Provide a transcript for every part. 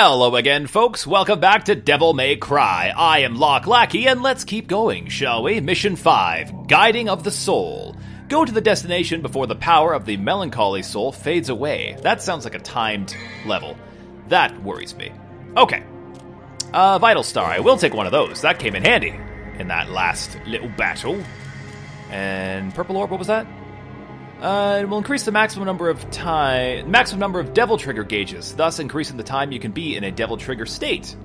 Hello again, folks. Welcome back to Devil May Cry. I am Locke Lackey, and let's keep going, shall we? Mission 5 Guiding of the Soul. Go to the destination before the power of the melancholy soul fades away. That sounds like a timed level. That worries me. Okay. Uh, Vital Star. I will take one of those. That came in handy in that last little battle. And Purple Orb, what was that? Uh, it will increase the maximum number of time, maximum number of Devil Trigger gauges, thus increasing the time you can be in a Devil Trigger state.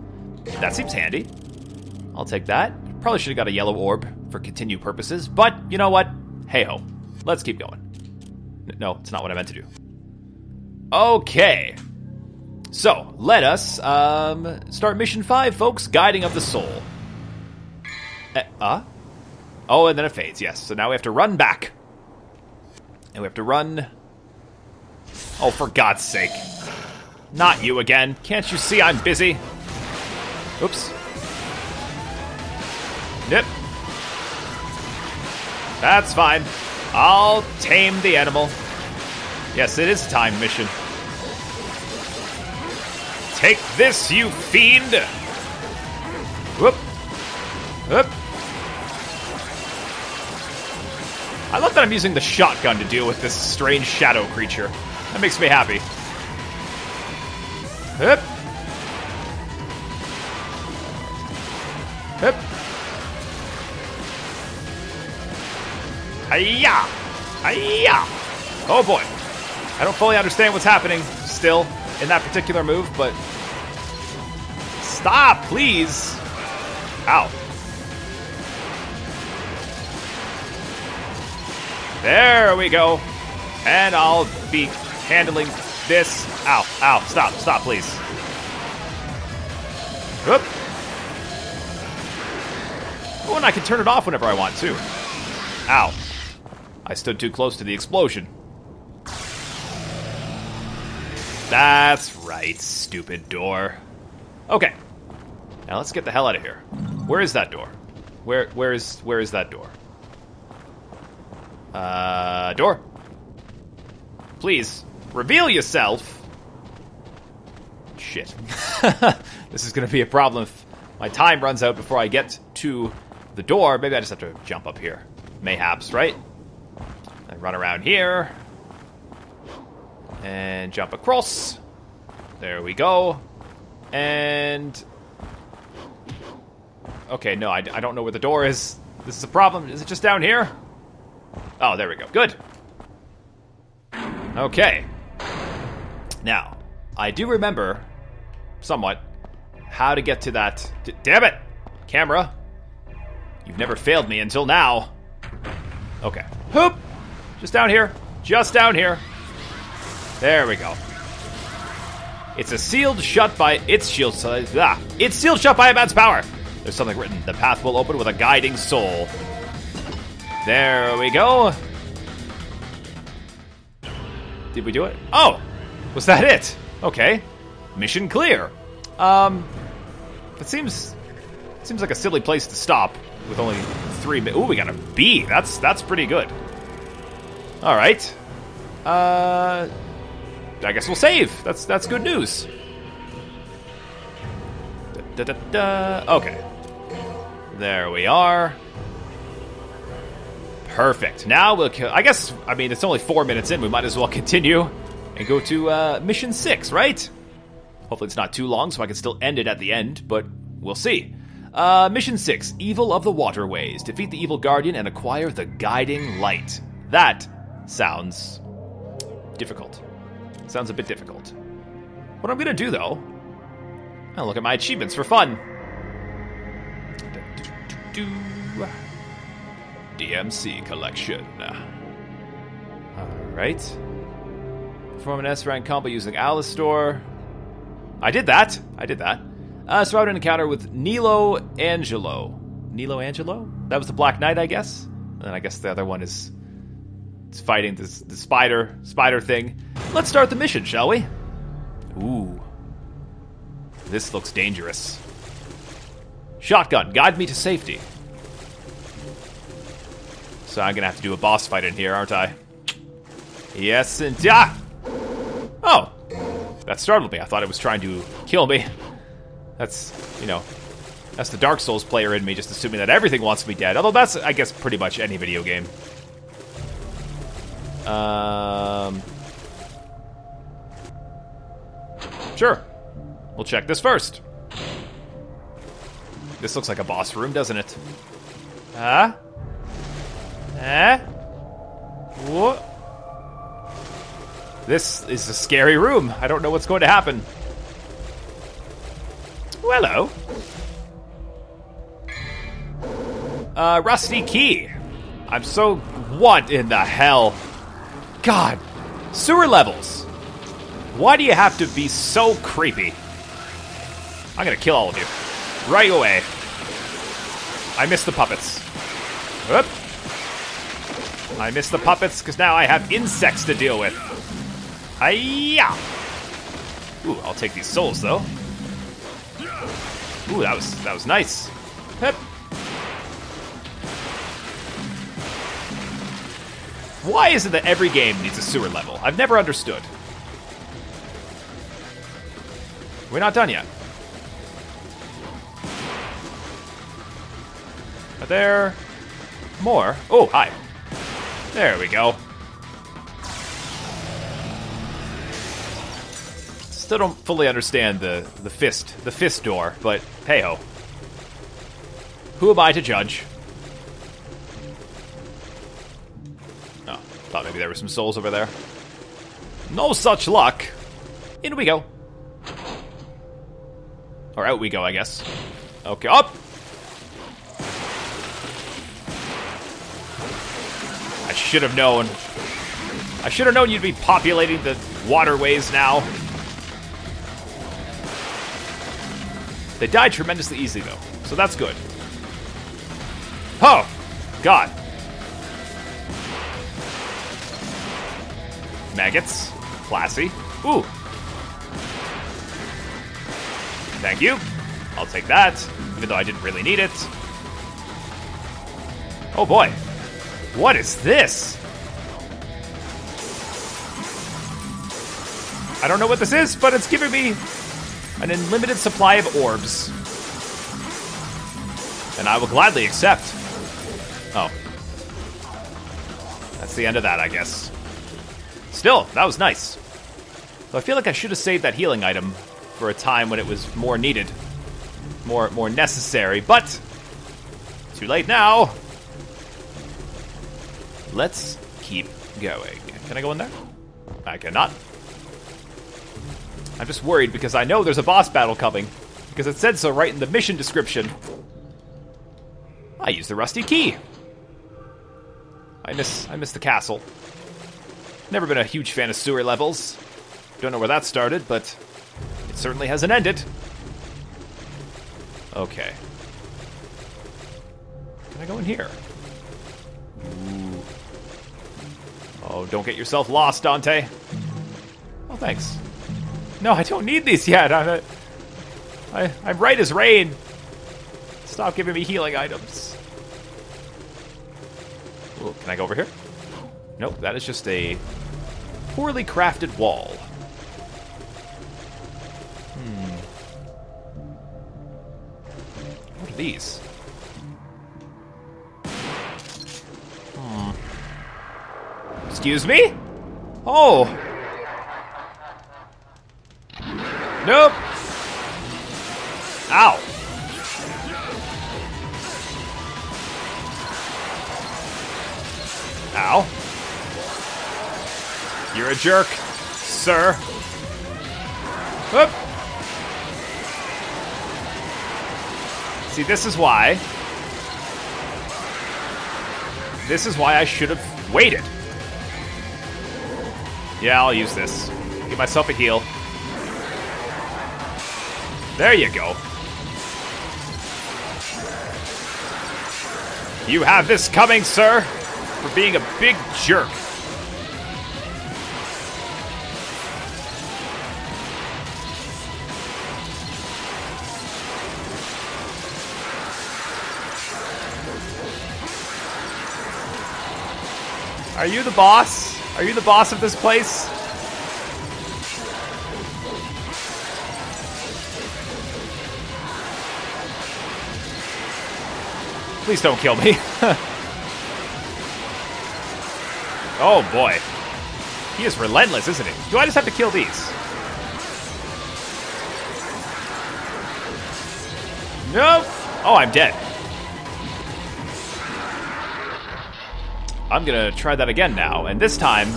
That seems handy. I'll take that. Probably should have got a yellow orb for continue purposes, but you know what? Hey ho. Let's keep going. No, it's not what I meant to do. Okay. So, let us um, start mission five, folks. Guiding of the soul. Uh, uh? Oh, and then it fades. Yes. So now we have to run back. And we have to run. Oh, for God's sake. Not you again. Can't you see I'm busy? Oops. Nip. That's fine. I'll tame the animal. Yes, it is time mission. Take this, you fiend! Whoop. Whoop. I love that I'm using the shotgun to deal with this strange shadow creature. That makes me happy. Hup. Hup. Hiya! Hiya! Oh boy. I don't fully understand what's happening still in that particular move, but. Stop, please! Ow. There we go. And I'll be handling this. Ow, ow, stop, stop, please. Whoop. Oh, and I can turn it off whenever I want to. Ow. I stood too close to the explosion. That's right, stupid door. Okay. Now let's get the hell out of here. Where is that door? Where where is where is that door? Uh, door. Please, reveal yourself. Shit. this is gonna be a problem if my time runs out before I get to the door. Maybe I just have to jump up here. Mayhaps, right? I run around here. And jump across. There we go. And... Okay, no, I, I don't know where the door is. This is a problem. Is it just down here? Oh, there we go. Good. Okay. Now, I do remember, somewhat, how to get to that. D- damn it! Camera. You've never failed me until now. Okay. Hoop! Just down here. Just down here. There we go. It's a sealed shut by its shield size. Ah, it's sealed shut by man's power. There's something written. The path will open with a guiding soul. There we go. Did we do it? Oh, was that it? Okay, mission clear. Um, it seems seems like a silly place to stop with only three. Ooh, we got a B. That's that's pretty good. All right. Uh, I guess we'll save. That's that's good news. Da, da, da. Okay. There we are. Perfect. Now we'll. I guess, I mean, it's only four minutes in. We might as well continue and go to uh, mission six, right? Hopefully, it's not too long so I can still end it at the end, but we'll see. Uh, mission six Evil of the Waterways. Defeat the evil guardian and acquire the guiding light. That sounds difficult. Sounds a bit difficult. What I'm gonna do though, I'll look at my achievements for fun. DMC collection. Alright. Perform an S rank combo using Alastor. I did that. I did that. Uh, survived an encounter with Nelo Angelo. Nelo Angelo? That was the Black Knight, I guess. And then I guess the other one is, is fighting this the spider spider thing. Let's start the mission, shall we? Ooh. This looks dangerous. Shotgun, guide me to safety. So I'm gonna have to do a boss fight in here, aren't I? Yes, and ah! Oh, That startled me. I thought it was trying to kill me. That's, you know, that's the Dark Souls player in me, just assuming that everything wants me dead. Although that's, I guess, pretty much any video game. Um, sure. We'll check this first. This looks like a boss room, doesn't it? Huh? Huh? What? This is a scary room. I don't know what's going to happen. hello. Uh, rusty key. I'm so... What in the hell? God. Sewer levels. Why do you have to be so creepy? I'm gonna kill all of you. Right away. I miss the puppets. Whoop. I miss the puppets because now I have insects to deal with. Hiya! Ooh, I'll take these souls though. Ooh, that was that was nice. Hip. Why is it that every game needs a sewer level? I've never understood. We're not done yet. Are there more? Oh, hi. There we go. Still don't fully understand the, the fist, the fist door, but hey ho. Who am I to judge? Oh, thought maybe there were some souls over there. No such luck. In we go. Or out we go, I guess. Okay, up! I should have known. I should have known you'd be populating the waterways now. They died tremendously easy, though, so that's good. Oh! God. Maggots. Classy. Ooh. Thank you. I'll take that, even though I didn't really need it. Oh boy. What is this? I don't know what this is, but it's giving me an unlimited supply of orbs. And I will gladly accept. Oh. That's the end of that, I guess. Still, that was nice. So I feel like I should have saved that healing item for a time when it was more needed. More more necessary, but too late now. Let's keep going. Can I go in there? I cannot. I'm just worried because I know there's a boss battle coming. Because it said so right in the mission description. I use the rusty key. I miss I miss the castle. Never been a huge fan of sewer levels. Don't know where that started, but it certainly hasn't ended. Okay. Can I go in here? Oh, don't get yourself lost, Dante. Oh, thanks. No, I don't need these yet. I'm, I'm right as rain. Stop giving me healing items. Ooh, can I go over here? Nope, that is just a poorly crafted wall. Hmm. What are these? Excuse me? Oh! Nope. Ow. Ow. You're a jerk, sir. Whoop. See, this is why. This is why I should have waited. Yeah, I'll use this. Give myself a heal. There you go. You have this coming, sir, for being a big jerk. Are you the boss? Are you the boss of this place? Please don't kill me. oh boy. He is relentless, isn't he? Do I just have to kill these? Nope. Oh, I'm dead. I'm gonna try that again now, and this time,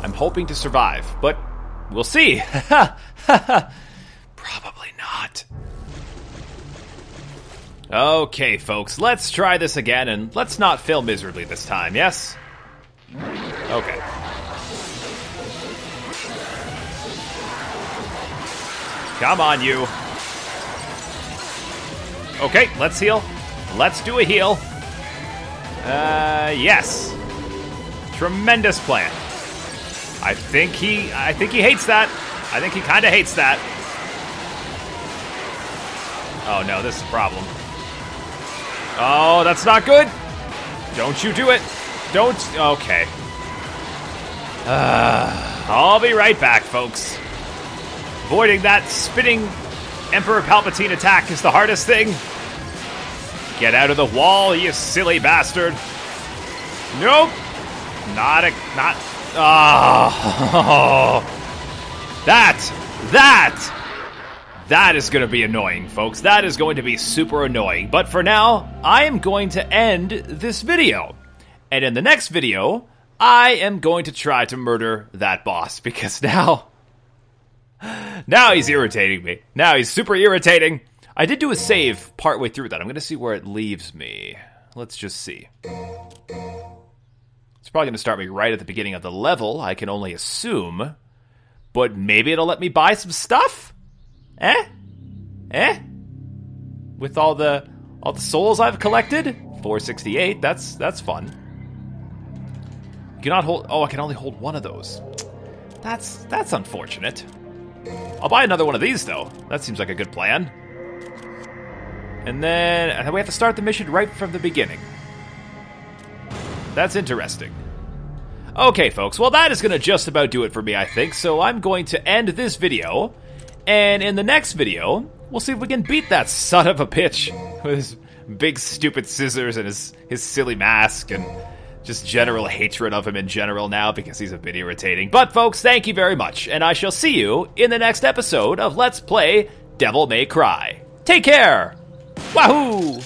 I'm hoping to survive, but we'll see. Probably not. Okay, folks, let's try this again, and let's not fail miserably this time, yes? Okay. Come on, you. Okay, let's heal. Let's do a heal. Uh, yes. Tremendous plan. I think he I think he hates that. I think he kind of hates that. Oh no, this is a problem. Oh, that's not good. Don't you do it. Don't. Okay. Uh, I'll be right back, folks. Avoiding that spinning Emperor Palpatine attack is the hardest thing. Get out of the wall, you silly bastard. Nope. Not a. Not. Oh. That. That. That is going to be annoying, folks. That is going to be super annoying. But for now, I am going to end this video. And in the next video, I am going to try to murder that boss because now. Now he's irritating me. Now he's super irritating. I did do a save partway through that. I'm going to see where it leaves me. Let's just see. It's probably going to start me right at the beginning of the level, I can only assume. But maybe it'll let me buy some stuff? Eh? Eh? With all the all the souls I've collected? 468, that's that's fun. You cannot hold oh, I can only hold one of those. That's that's unfortunate. I'll buy another one of these though. That seems like a good plan. And then and we have to start the mission right from the beginning. That's interesting. Okay, folks, well, that is going to just about do it for me, I think, so I'm going to end this video, and in the next video, we'll see if we can beat that son of a bitch with his big stupid scissors and his, his silly mask and just general hatred of him in general now because he's a bit irritating. But, folks, thank you very much, and I shall see you in the next episode of Let's Play Devil May Cry. Take care! Wahoo!